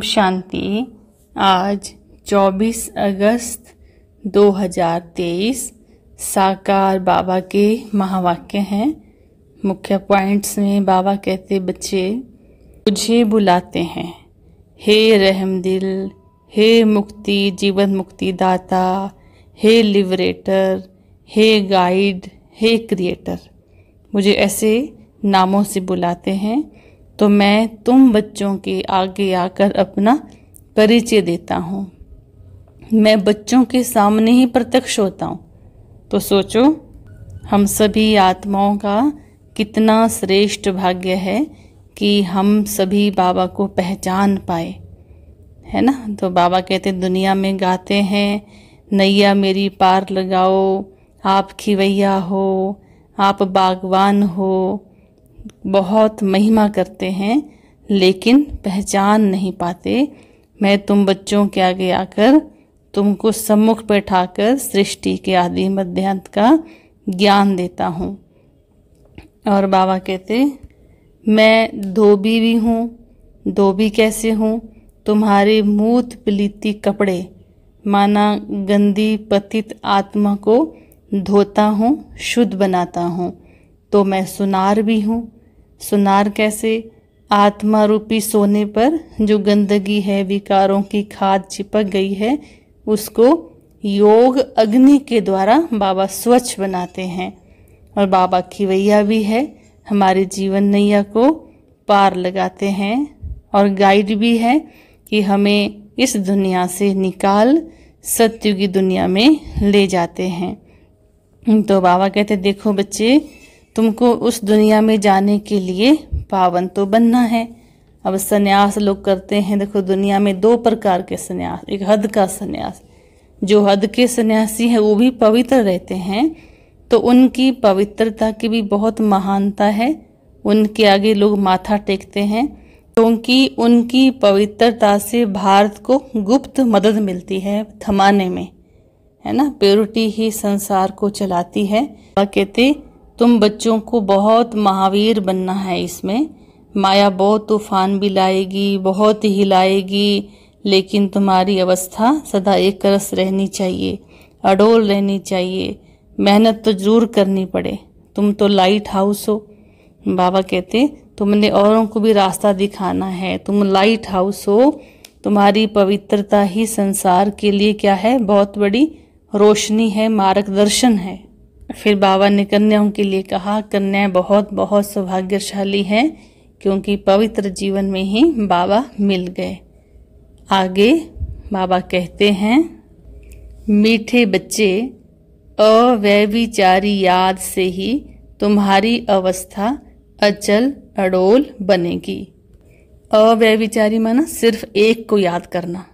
शांति। आज 24 अगस्त 2023 साकार बाबा के महावाक्य हैं। मुख्य पॉइंट्स में बाबा कहते, बच्चे, मुझे बुलाते हैं। हे रहम दिल, हे मुक्ति, जीवन मुक्ति दाता, हे लिबरेटर, हे गाइड, हे क्रिएटर। मुझे ऐसे नामों से बुलाते हैं तो मैं तुम बच्चों के आगे आकर अपना परिचय देता हूँ। मैं बच्चों के सामने ही प्रत्यक्ष होता हूँ। तो सोचो, हम सभी आत्माओं का कितना श्रेष्ठ भाग्य है कि हम सभी बाबा को पहचान पाए। है ना? तो बाबा कहते, दुनिया में गाते हैं, नैया मेरी पार लगाओ, आप खिवैया हो, आप बागवान हो बहुत महिमा करते हैं, लेकिन पहचान नहीं पाते। मैं तुम बच्चों के आगे आकर तुमको सम्मुख बैठाकर सृष्टि के आदि मध्यांत का ज्ञान देता हूँ। और बाबा कहते, मैं धोबी भी हूँ, धोबी कैसे हूँ? तुम्हारे मूत पलीती कपड़े, माना गंदी पतित आत्मा को धोता हूँ, शुद्ध बनाता हूँ। तो मैं सुनार भी हूँ। सुनार कैसे? आत्मा रूपी सोने पर जो गंदगी है, विकारों की खाद चिपक गई है, उसको योग अग्नि के द्वारा बाबा स्वच्छ बनाते हैं। और बाबा खिवैया भी है। हमारे जीवन नैया को पार लगाते हैं। और गाइड भी है कि हमें इस दुनिया से निकाल सत्य की दुनिया में ले जाते हैं। तो बाबा कहते, देखो बच्चे तुमको उस दुनिया में जाने के लिए पावन तो बनना है। अब सन्यास लोग करते हैं, देखो दुनिया में दो प्रकार के सन्यास, एक हद का सन्यास। जो हद के सन्यासी हैं, वो भी पवित्र रहते हैं तो उनकी पवित्रता की भी बहुत महानता है। उनके आगे लोग माथा टेकते हैं, क्योंकि तो उनकी पवित्रता से भारत को गुप्त मदद मिलती है थमाने में। है ना? प्योरिटी ही संसार को चलाती है। कहते? तुम बच्चों को बहुत महावीर बनना है इसमें। माया बहुत तूफ़ान भी लाएगी, बहुत हिलाएगी लेकिन तुम्हारी अवस्था सदा एक रस रहनी चाहिए, अडोल रहनी चाहिए। मेहनत तो ज़रूर करनी पड़े। तुम तो लाइट हाउस हो। बाबा कहते, तुमने औरों को भी रास्ता दिखाना है। तुम लाइट हाउस हो। तुम्हारी पवित्रता ही संसार के लिए क्या है? बहुत बड़ी रोशनी है, मार्गदर्शन है। फिर बाबा ने कन्याओं के लिए कहा, कन्याएँ बहुत बहुत सौभाग्यशाली हैं, क्योंकि पवित्र जीवन में ही बाबा मिल गए। आगे बाबा कहते हैं, मीठे बच्चे अव्यविचारी याद से ही तुम्हारी अवस्था अचल अडोल बनेगी। अव्यविचारी माना सिर्फ़ एक को याद करना।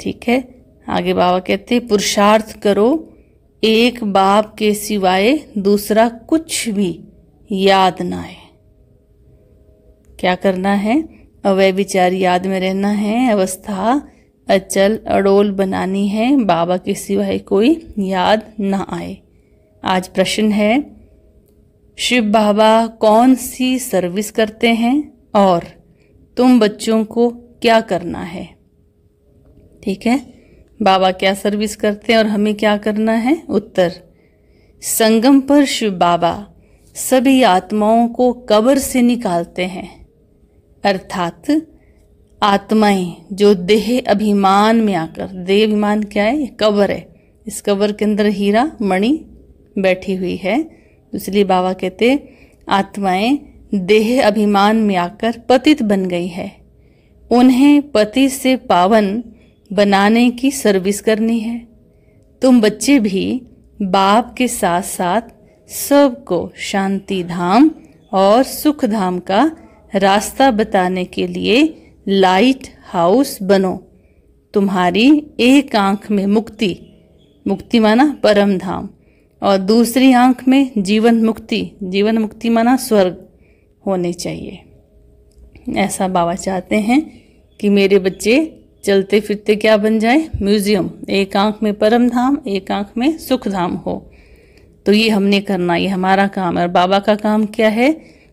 ठीक है, आगे बाबा कहते पुरुषार्थ करो एक बाप के सिवाय दूसरा कुछ भी याद ना आए। क्या करना है? अवय विचार याद में रहना है, अवस्था, अचल, अडोल बनानी है, बाबा के सिवाय कोई याद ना आए। आज प्रश्न है, शिव बाबा कौन सी सर्विस करते हैं और तुम बच्चों को क्या करना है? ठीक है? बाबा क्या सर्विस करते हैं और हमें क्या करना है? उत्तर, संगम पर शिव बाबा सभी आत्माओं को कब्र से निकालते हैं। अर्थात, आत्माएँ जो देह अभिमान में आकर, देह अभिमान क्या है? कब्र है। इस कब्र के अंदर हीरा, मणि बैठी हुई है। इसलिए बाबा कहते आत्माएँ देह अभिमान में आकर पतित बन गई है। उन्हें पति से पावन बनाने की सर्विस करनी है। तुम बच्चे भी बाप के साथ साथ सबको शांति धाम और सुख धाम का रास्ता बताने के लिए लाइट हाउस बनो। तुम्हारी एक आँख में मुक्ति मुक्ति माना परम धाम, और दूसरी आँख में जीवन मुक्ति। जीवन मुक्ति माना स्वर्ग होने चाहिए। ऐसा बाबा चाहते हैं कि मेरे बच्चे चलते फिरते क्या बन जाए? म्यूज़ियम। एक आँख में परम धाम एक आँख में सुख धाम हो। तो ये हमने करना, ये हमारा काम है। और बाबा का काम क्या है?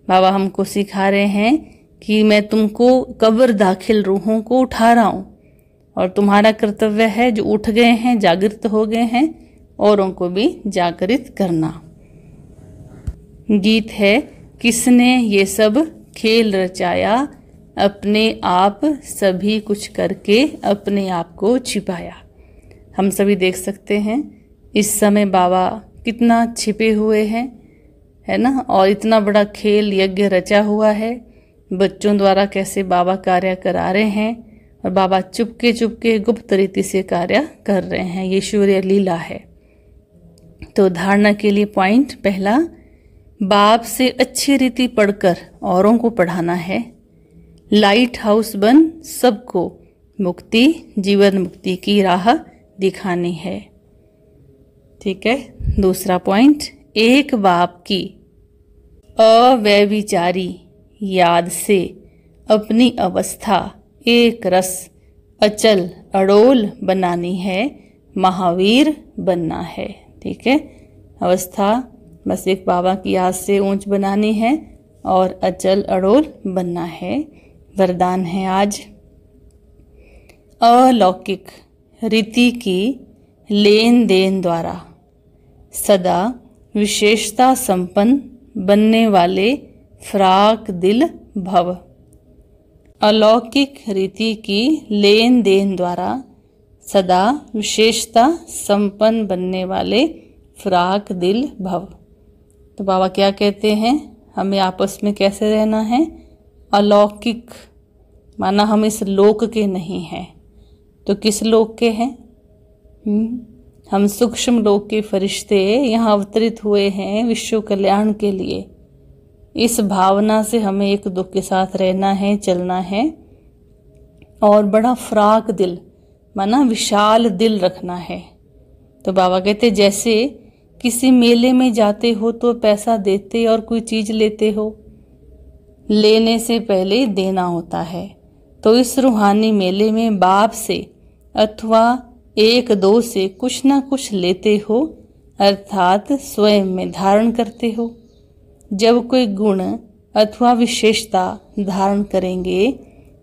बाबा हमको सिखा रहे हैं कि मैं तुमको कब्र दाखिल रूहों को उठा रहा हूँ। और तुम्हारा कर्तव्य है जो उठ गए हैं, जागृत हो गए हैं, औरों को भी जागृत करना। गीत है, किसने ये सब खेल रचाया? अपने आप सभी कुछ करके अपने आप को छिपाया। हम सभी देख सकते हैं, इस समय बाबा कितना छिपे हुए हैं, है ना? और इतना बड़ा खेल यज्ञ रचा हुआ है। बच्चों द्वारा कैसे बाबा कार्य करा रहे हैं और बाबा चुपके चुपके गुप्त रीति से कार्य कर रहे हैं। ये सूर्य लीला है। तो धारणा के लिए पॉइंट पहला, बाप से अच्छी रीति पढ़कर औरों को पढ़ाना है। लाइट हाउस बन सबको मुक्ति, जीवन मुक्ति की राह दिखानी है। ठीक है, दूसरा पॉइंट एक बाप की अव्यविचारी याद से अपनी अवस्था, एक रस, अचल अड़ोल बनानी है, महावीर बनना है। ठीक है, अवस्था बस एक बाबा की याद से ऊंच बनानी है और अचल अड़ोल बनना है। वरदान है आज। अलौकिक रीति की लेन देन द्वारा सदा विशेषता संपन्न बनने वाले फ्राक दिल भव। अलौकिक रीति की लेन देन द्वारा सदा विशेषता संपन्न बनने वाले फ्राक दिल भव। तो बाबा क्या कहते हैं? हमें आपस में कैसे रहना है? अलौकिक माना हम इस लोक के नहीं हैं। तो किस लोक के हैं? हम्म, हम सूक्ष्म लोक के फरिश्ते यहाँ अवतरित हुए हैं विश्व कल्याण के लिए। इस भावना से हमें एक दुख के साथ रहना है चलना है। और बड़ा फ्राक दिल माना विशाल दिल रखना है। तो बाबा कहते जैसे किसी मेले में जाते हो तो पैसा देते और कोई चीज़ लेते हो। लेने से पहले देना होता है। तो इस रूहानी मेले में बाप से अथवा एक दो से कुछ ना कुछ लेते हो, अर्थात स्वयं में धारण करते हो। जब कोई गुण अथवा विशेषता धारण करेंगे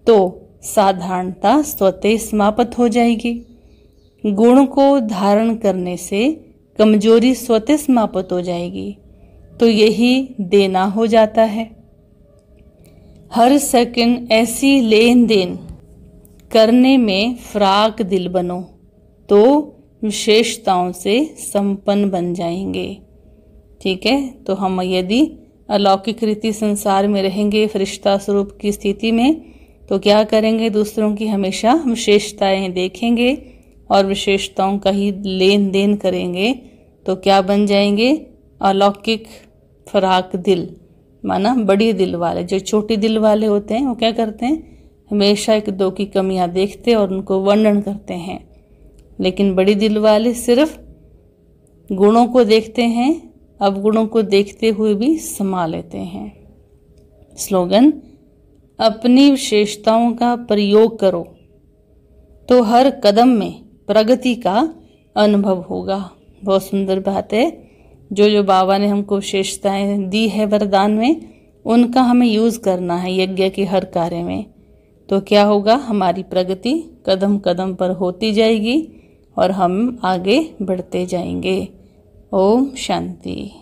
तो साधारणता स्वतः समाप्त हो जाएगी। गुण को धारण करने से कमज़ोरी स्वतः समाप्त हो जाएगी। तो यही देना हो जाता है। हर सेकंड ऐसी लेन देन करने में फ्राक दिल बनो तो विशेषताओं से संपन्न बन जाएँगे। ठीक है? तो हम यदि अलौकिक रीति संसार में रहेंगे, फरिश्ता स्वरूप की स्थिति में तो क्या करेंगे? दूसरों की हमेशा विशेषताएँ देखेंगे और विशेषताओं का ही लेन देन करेंगे तो क्या बन जाएँगे? अलौकिक फराक दिल। माना बड़ी दिल वाले, जो छोटी दिल वाले होते हैं, वो क्या करते हैं? हमेशा एक दो की कमियाँ देखते और उनको वर्णन करते हैं। लेकिन बड़ी दिल वाले सिर्फ़ गुणों को देखते हैं अब गुणों को देखते हुए भी समा लेते हैं। स्लोगन, अपनी विशेषताओं का प्रयोग करो तो हर कदम में प्रगति का अनुभव होगा। बहुत सुंदर बात है। जो जो बाबा ने हमको विशेषताएँ दी है वरदान में, उनका हमें यूज़ करना है यज्ञ के हर कार्य में। तो क्या होगा, हमारी प्रगति कदम कदम पर होती जाएगी और हम आगे बढ़ते जाएँगे। ओम शांति।